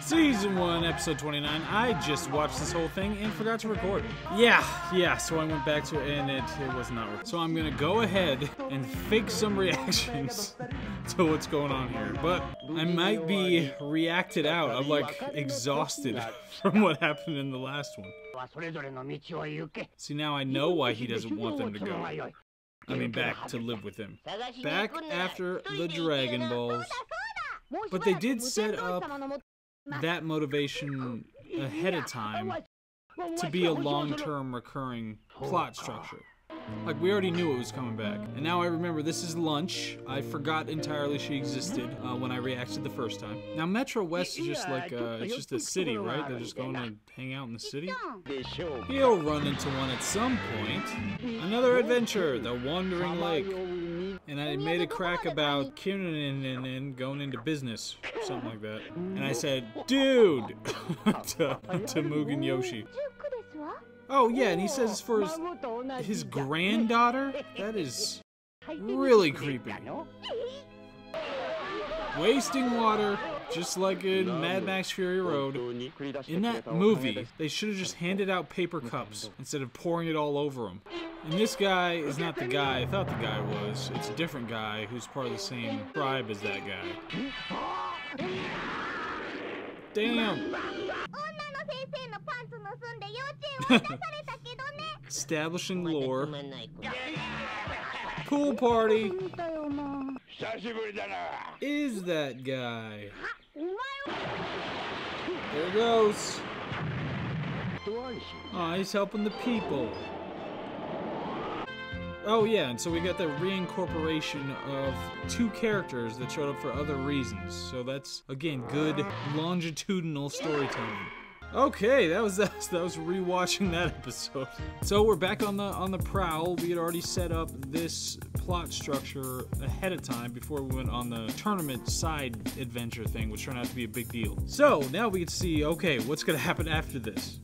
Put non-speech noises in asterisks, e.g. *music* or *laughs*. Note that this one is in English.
Season 1, episode 29. I just watched this whole thing and forgot to record. Yeah, yeah, so I went back to it and it, it was not recorded. So I'm gonna go ahead and fake some *laughs* reactions to what's going on here. But I might be reacted out. I'm like exhausted *laughs* from what happened in the last one. See, now I know why he doesn't want them to go. I mean, back to live with him. Back after the Dragon Balls. But they did set up that motivation ahead of time to be a long-term recurring plot structure. Like we already knew it was coming back, and now I remember this is Launch. I forgot entirely she existed uh, when I reacted the first time. Now Metro West is just like uh, it's just a city, right? They're just going to hang out in the city. He'll run into one at some point. Another adventure, the Wandering Lake. And I made a crack about Kiernan going into business, something like that. And I said, dude, *laughs* to, to Muten Roshi. Oh yeah, and he says for his, his granddaughter? That is really creepy. Wasting water, just like in Mad Max Fury Road. In that movie, they should have just handed out paper cups instead of pouring it all over them. And this guy is not the guy I thought the guy was. It's a different guy who's part of the same tribe as that guy. Damn! Establishing *laughs* lore. Pool party. Is that guy? There it goes. Oh, he's helping the people. Oh yeah, and so we got the reincorporation of two characters that showed up for other reasons. So that's again good longitudinal storytelling. Okay, that was *laughs* that was, that was rewatching that episode. So we're back on the on the prowl. We had already set up this plot structure ahead of time before we went on the tournament side adventure thing, which turned out to be a big deal. So now we can see, okay, what's gonna happen after this?